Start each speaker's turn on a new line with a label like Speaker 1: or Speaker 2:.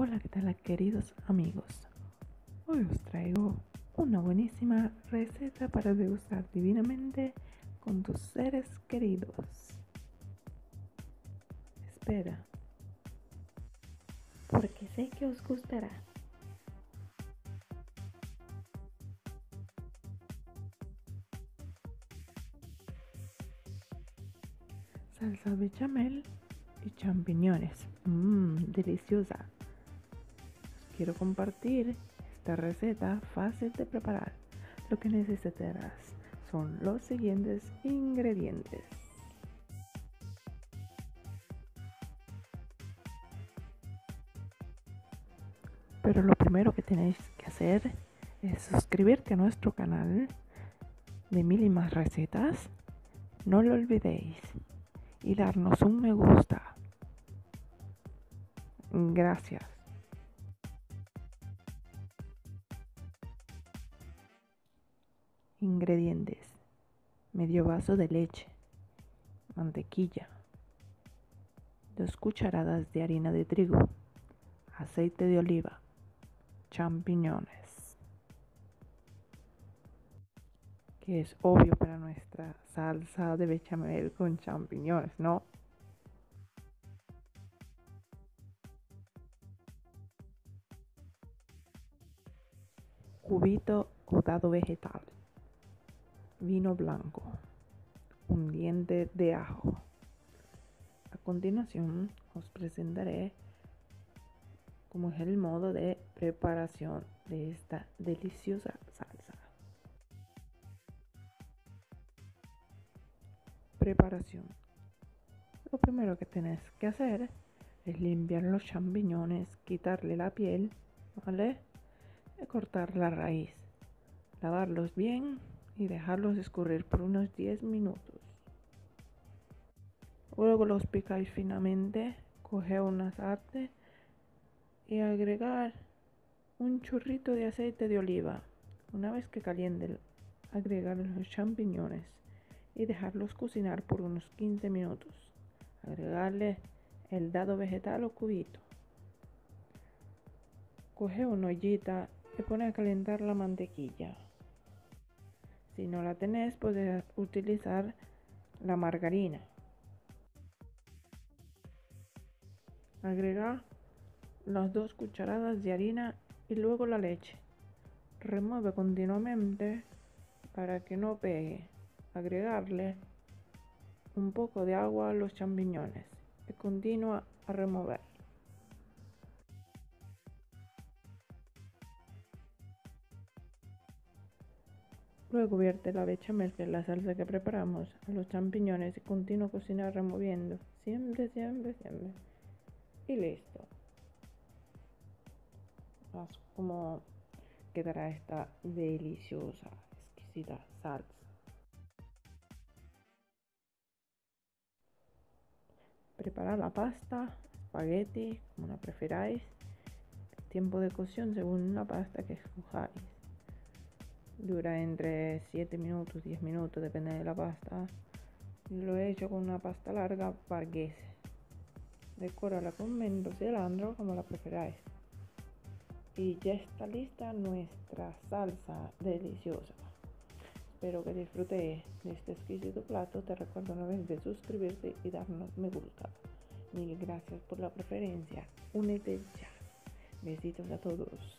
Speaker 1: Hola, ¿qué tal queridos amigos? Hoy os traigo una buenísima receta para degustar divinamente con tus seres queridos. Espera, porque sé que os gustará. Salsa bechamel y champiñones. Mmm, deliciosa. Quiero compartir esta receta fácil de preparar. Lo que necesitarás son los siguientes ingredientes. Pero lo primero que tenéis que hacer es suscribirte a nuestro canal de mil y más recetas. No lo olvidéis y darnos un me gusta. Gracias. Ingredientes. Medio vaso de leche, mantequilla, dos cucharadas de harina de trigo, aceite de oliva, champiñones, que es obvio para nuestra salsa de bechamel con champiñones, ¿no? Cubito o dado vegetal, vino blanco, un diente de ajo. A continuación os presentaré cómo es el modo de preparación de esta deliciosa salsa. Preparación. Lo primero que tenés que hacer es limpiar los champiñones, quitarle la piel, ¿vale? Y cortar la raíz. Lavarlos bien y dejarlos escurrir por unos 10 minutos. Luego los picáis finamente, coge una sartén y agregar un churrito de aceite de oliva. Una vez que caliente, agregar los champiñones y dejarlos cocinar por unos 15 minutos. Agregarle el dado vegetal o cubito. Coge una ollita y pone a calentar la mantequilla. Si no la tenés, puedes utilizar la margarina. Agrega las dos cucharadas de harina y luego la leche. Remueve continuamente para que no pegue agregarle un poco de agua a los champiñones y continúa a remover. Luego vierte la bechamel, que es la salsa que preparamos, a los champiñones y continúa cocinar removiendo. Siempre, siempre, siempre. Y listo. Así como quedará esta deliciosa, exquisita salsa. Preparar la pasta, espagueti, como la preferáis. Tiempo de cocción según la pasta que escojáis. Dura entre 7 minutos, 10 minutos, depende de la pasta. Lo he hecho con una pasta larga parguese. Decórala con mento, cilantro, como la preferáis. Y ya está lista nuestra salsa deliciosa. Espero que disfrutes de este exquisito plato. Te recuerdo una vez de suscribirte y darnos me gusta. Mil gracias por la preferencia. Únete ya. Besitos a todos.